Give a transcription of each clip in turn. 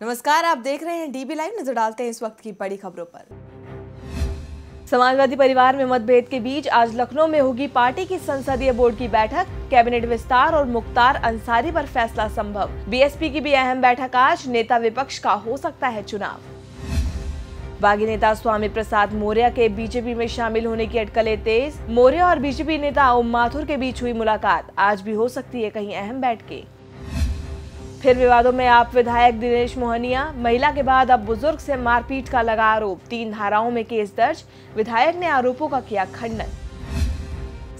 नमस्कार, आप देख रहे हैं डीबी लाइव नज़र डालते हैं इस वक्त की बड़ी खबरों पर। समाजवादी परिवार में मतभेद के बीच आज लखनऊ में होगी पार्टी की संसदीय बोर्ड की बैठक। कैबिनेट विस्तार और मुख्तार अंसारी पर फैसला संभव। बीएसपी की भी अहम बैठक आज। नेता विपक्ष का हो सकता है चुनाव। बागी नेता स्वामी प्रसाद मौर्य के बीजेपी में शामिल होने की अटकलें तेज। मौर्य और बीजेपी नेता ओम माथुर के बीच हुई मुलाकात। आज भी हो सकती है कहीं अहम बैठकें। फिर विवादों में आप विधायक दिनेश मोहनिया, महिला के बाद अब बुज़ुर्ग से मारपीट का लगा आरोप। तीन धाराओं में केस दर्ज, विधायक ने आरोपों का किया खंडन।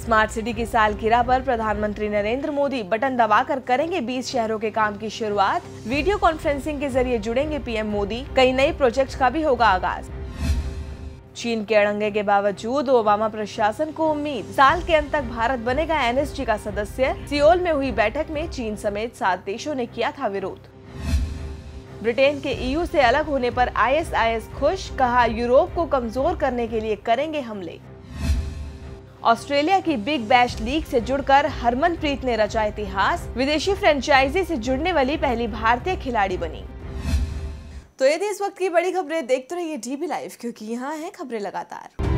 स्मार्ट सिटी की सालगिरह पर प्रधानमंत्री नरेंद्र मोदी बटन दबाकर करेंगे 20 शहरों के काम की शुरुआत। वीडियो कॉन्फ्रेंसिंग के ज़रिए जुड़ेंगे पीएम मोदी। कई नए प्रोजेक्ट का भी होगा आगाज़। चीन के अड़ंगे के बावजूद ओबामा प्रशासन को उम्मीद। साल के अंत तक भारत बनेगा एनएसजी का सदस्य। सियोल में हुई बैठक में चीन समेत सात देशों ने किया था विरोध। ब्रिटेन के ईयू से अलग होने पर आईएसआईएस खुश, कहा, यूरोप को कमज़ोर करने के लिए करेंगे हमले। ऑस्ट्रेलिया की बिग बैश लीग से जुड़कर हरमनप्रीत ने रचा इतिहास। विदेशी फ्रेंचाइजी से जुड़ने वाली पहली भारतीय खिलाड़ी बनी। तो ये थी इस वक्त की बड़ी खबरें देखते रहिए डीबी लाइव, क्योंकि यहाँ है खबरें लगातार।